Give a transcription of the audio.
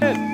Good.